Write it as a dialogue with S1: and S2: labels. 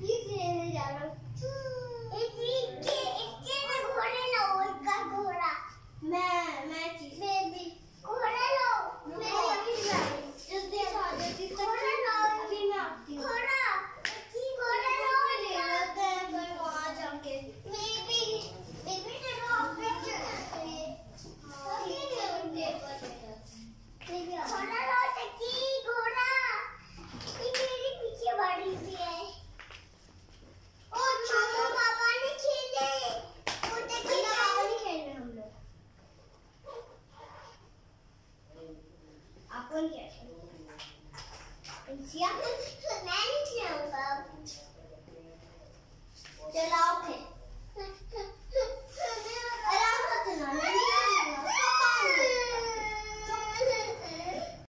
S1: 一비인을열 어. Con hierro.
S2: Enciamos.